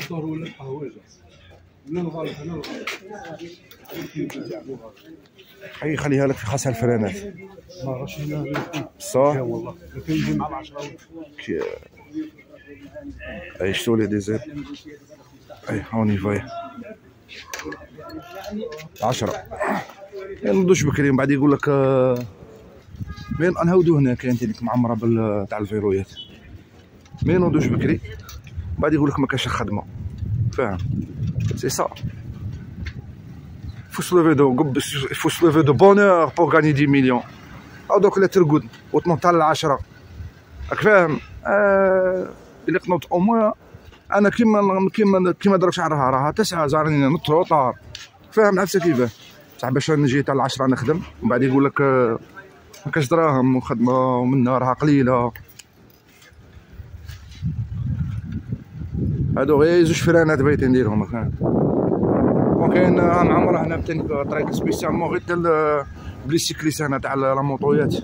الظهر ولا لا الغالب حي خليها لك في خاصها الفرانات ما هنا صح؟ والله كان يجي مع شتو لي ديزير؟ أي هوني فاي. عشرة. يعني نوضوش بكري من بعد يقول لك آه، مين؟ نهودو هنا كاين تينيك معمره بال تاع الفيرويات. مين نوضوش بكري؟ بعد يقول لك ما كاش خدمة. فاهم؟ سي سا faut se lever de faut se bonne heure pour gagner 10 millions. أو دوك لا ترقد وتنوض على العشرة. راك فاهم؟ آه اللي au moins أنا كيما كيما كيما درك شعرها راها تسعة زارني نط طار. فاهم؟ عرفت كيفاه؟ بصح باش نجي تاع العشرة نخدم. ومن بعد يقول لك آه، ما كاش دراهم وخدمة ومنها راها قليلة. هادو غير زوج فرانات بغيت نديرهم وكاين آه، معمرة هنا بتاني طريق سبيسيالمون غير تال بليسيكليس هنا تاع لا موطويات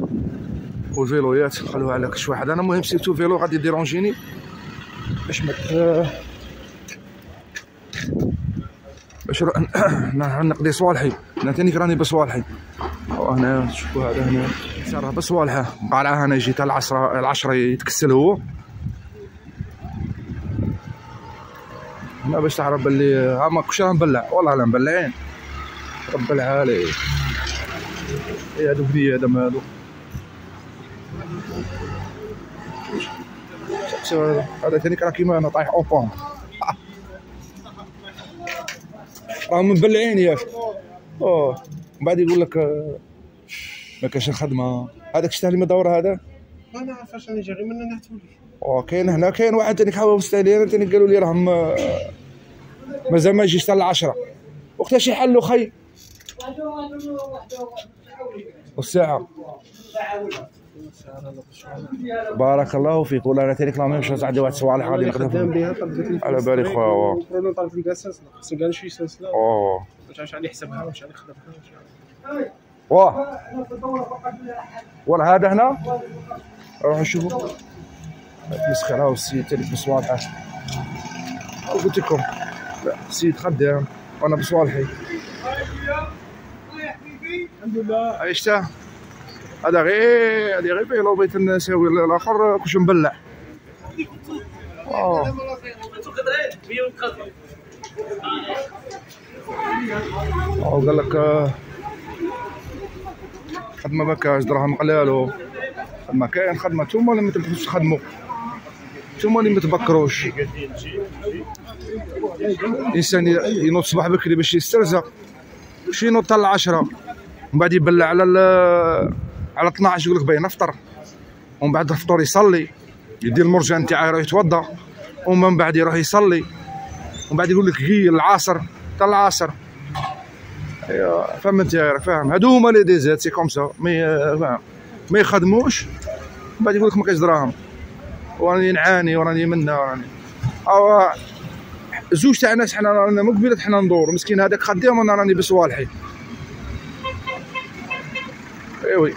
والفيلويات خلوها على كش واحد. أنا مهم سيرتو فيلو غادي يديرونجيني باش ما ت- باش ر- ن- نقضي صوالحي. أنا تاني راني بصوالحي. هنا شوفوا هذا هنا. راه بصوالحه قارعه هنا يجي تاع العشرة العشرة يتكسل هو هنا باش تعرف باللي ها ما كلشي راه مبلع والله لا مبلعين رب العالي إيه هادو بني آدم هادو. هذا ثاني راه كيما أنا طايح اون بون راهم مبلعين ياك أوه. من بعد يقول لك ما كاش الخدمة. هذاك شتا اللي مدور هذا؟ أنا عارفاش أنا جاي غير من نهتولي اوه كاين هنا كاين واحد ثاني حاول مستاني ثاني قالوا لي راهم مازال ما يجيش حتى العشرة. وقتاش يحلوا خي والساعة. بارك الله فيك. والله أنا ثاني كلامي مش عندي واحد الصوالح غادي نخدم بها على بالي خويا، واه. كورونا طلبت لي سلسله خصني كاع شي سلسله أوه. واش عارف عليه حسابها واش عليه خدمها واه ولا هذا هنا روح نشوفوا مسخرة والسيد تلف بصوالحه قلت لكم السيد خدام وأنا بصوالحي الحمد لله. عيشته هذا غير هذه غير فيلو بغيت نساوي الآخر كلشي مبلع. آه آه قال لك آه، خدمة ما كاش دراهم قلالو خدمة كاين خدمة نتوما اللي ما تبغوش تخدموا نتوما اللي ما تبكروش الانسان ينوض صباح بكري باش يسترزق. باش ينوض حتى العشرة ومن بعد يبلع على على 12 يقول لك باين افطر ومن بعد الفطور يصلي يدير المرجان تاعه يروح يتوضا ومن بعد يروح يصلي ومن بعد يقول لك هي العصر حتى العصر. ايوا فهمت راك فاهم. هادو هما les dix heures c'est comme ça. mais فاهم. ما يخدموش من بعد يقول لك ما كاينش دراهم. وراني نعاني وراني منا وراني. أو زوج تاع ناس حنا رانا مقبلة حنا ندور. مسكين هذاك خدام وأنا راني بصوالحي. ايوي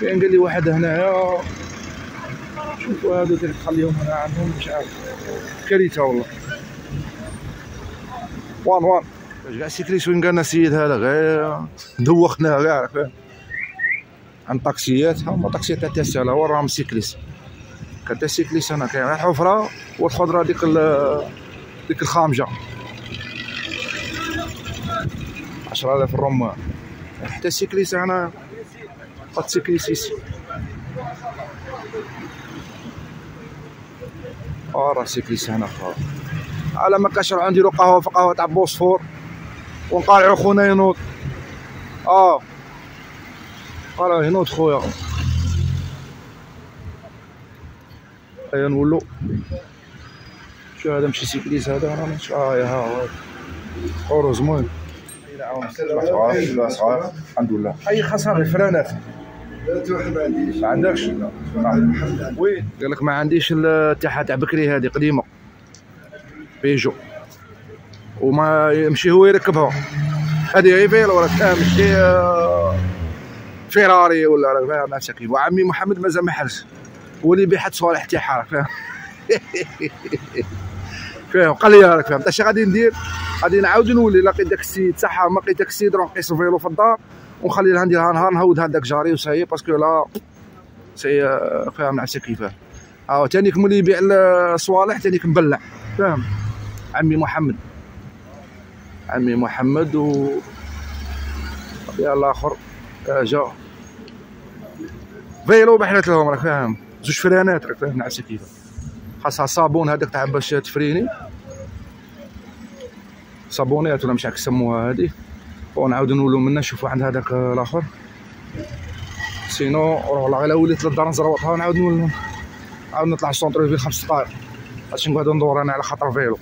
كاين قال لي واحد هنايا شوفوا هادو اللي تخليهم هنا عندهم مش عارف. كارثة والله. وان وان. كاع وين قالنا السيد هذا غير دوخناه كاع. فاهم عن طاكسيات هما طاكسيات تاع تسالة وراهم سيكليس. كان تاع سيكليس هنا كاين. غير حفرة والخضرة ديك ديك الخامجة. 10000 الرمان حتى سيكليس هنا سيكليس ici آه راه سيكليس هنا خا على ما كاش راه نديرو قهوة في قهوه تاع بوسفور ونقارعو خونا ينوض آه. راه ينوض خويا. أيا نولو شو هذا ماشي سيكليس هذا؟ راه ماشي آه يا ها هو. اوروزمون الحمد لله. أي خسارة الفرانات ما عندكش؟ وين قال لك ما عنديش التاحه تاع بكري هذه قديمة. بيجو. وما يمشي هو يركبها. هذه غير فيلو ولا مشي آه، فيراري ولا راه فاهم نفسك كيف وعمي محمد مازال ما حلش هو اللي يبيع حد صوالح تاعها راك فاهم؟ فاهم قال لي راك فاهم. اش غادي ندير؟ غادي نعاود نولي لقيت داك السيد صح ما لقيت داك السيد نروح نقيس الفيلو في الدار. ونخلي لها نديرها نهار نهود هذاك جاري وساي باسكو لا سي فاهم نعسى كيفاه آه تانيك مولي يبيع الصوالح تانيك مبلع فاهم؟ عمي محمد. عمي محمد و يا الآخر جا. vélo بحرت لهم راك فاهم؟ زوج فرانات راك فاهم؟ نعسى كيفاه خاصها صابون هذاك تاع باش تفريني صابونات ولا مش عارف يسموها هذه ونعاود نولو منا نشوفو عند هذاك الآخر. sinon والله غير وليت للدار نزروطها ونعاود نولو عاود نطلع ال centre في خمس دقائق. باش نقعد ندور أنا على خاطر vélo.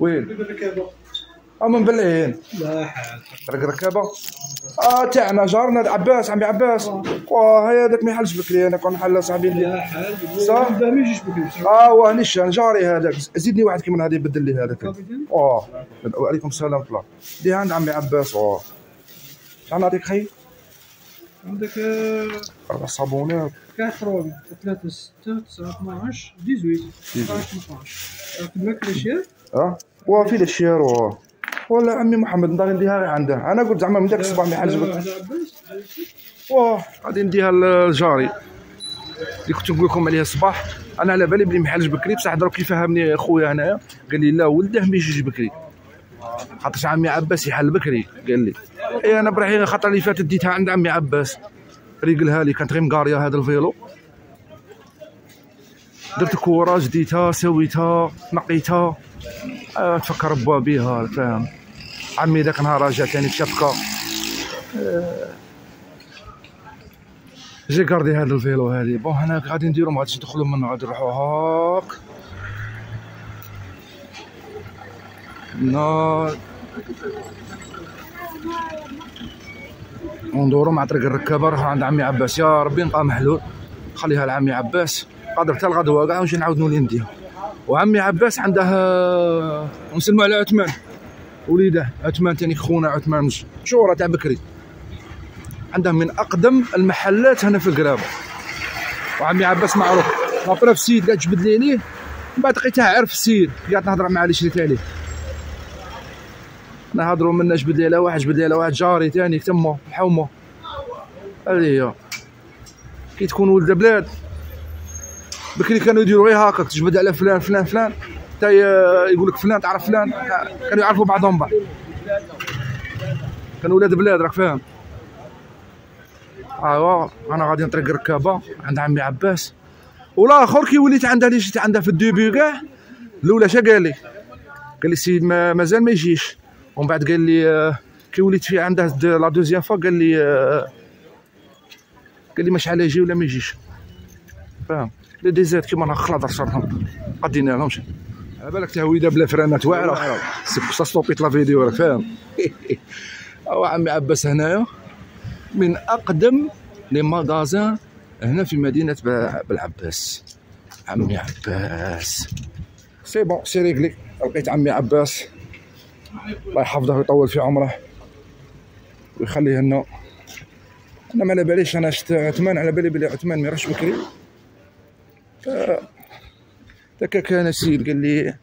وين؟ بالركابه آه من بلعين لا حال رك ركابة. آه تاعنا جارنا عباس عمي عباس. واه هذاك ما يحلش بكري أنا كون حل صاحبي. لا حال صح؟ ما يجيش بكري آه واه نيشان جاري هذاك. زيدني واحد كيما هذا يبدل لي هذاك. آه. وعليكم السلام ورحمة الله. دي عند عمي عباس. آه. شحال نعطيك خي؟ عندك آه، أربع صابونات. كاترون 3 6 9 12 18 12 12 كتب لك الاشياء آه. واه في ولا عمي محمد نضل نديها غير عنده. أنا قلت زعما من ذاك الصباح ما عباس واه غادي نديها لجاري. اللي كنت نقول لكم عليها الصباح أنا على بالي بلي ما يحلش بكري بصح دروك كي فهمني خويا هنايا. قال لي لا ولده ما يجيش بكري خاطرش عمي عباس يحل بكري قال لي. اي أنا براحي الخطره اللي فاتت ديتها عند عمي عباس. ريقلها لي كانت غير مقارية هذا الفيلو. درت كوره جديتها سويتها نقيتها. آه تفكر بيها فاهم. عمي ذاك النهار رجع تاني بشبكه جي كاردي هذا الفيلو هذه بون هنا غادي نديرو ما غاديش ندخلو منه غادي نروحو هاك. نا وندورو مع طريق الركابة نروحو عند عمي عباس. يا ربي نلقى محلول. خليها لعمي عباس. قادر حتى الغدوة كاع ونجي نعاود نولي نديها. وعمي عباس عنده نسلمو على عثمان. وليده عثمان تاني خونا عثمان مشهوره تاع بكري. عنده من أقدم المحلات هنا في القرابه وعمي عباس معروف. في السيد قاعد تجبد لي عليه من بعد لقيته عرف السيد. قاعد نهضر مع اللي شريت عليه نهضروا منا جبد لي على واحد جبد لي على واحد جاري تاني تمه حومه. هذه كي تكون ولد بلاد. بكري كانوا يديروا غير هكاك تجبد على فلان فلان فلان. حتى يقول لك فلان تعرف فلان؟ كانوا يعرفوا بعضهم بعض. كانوا ولاد بلاد راك فاهم. أيوا أنا غادي نطرق ركابه عند عمي عباس. والآخر كي وليت عندها اللي جيت عندها في ال début كاع. الأولى اش قال لي؟ قال لي ما مازال ما يجيش. ومن بعد قال لي آه، كي وليت في عنده د- la deuxième fois قال لي آه، قال لي ما شحال يجي ولا ما يجيش. فاهم. لي ديزات كيما راه خلاص صرهم قدينا لهمش. على بالك تهويده بلا فرانات واعرة si ستوبيت la vidéo راك فاهم. أو عمي عباس هنايا من أقدم les magasins هنا في مدينة بالعباس. عمي عباس. c'est bon c'est réglé لقيت عمي عباس. الله يحفظه ويطول في عمره. ويخليه لنا أنا ما على باليش أنا شفت عثمان على بالي بلي عثمان ما يروحش بكري ذاك كان سيد قال لي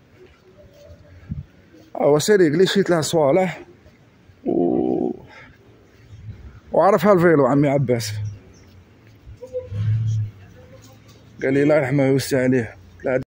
هو c'est réglé شريت له صوالح و وعرفها ال vélo عمي عباس. قال لي الله يرحمه ويوسع عليه.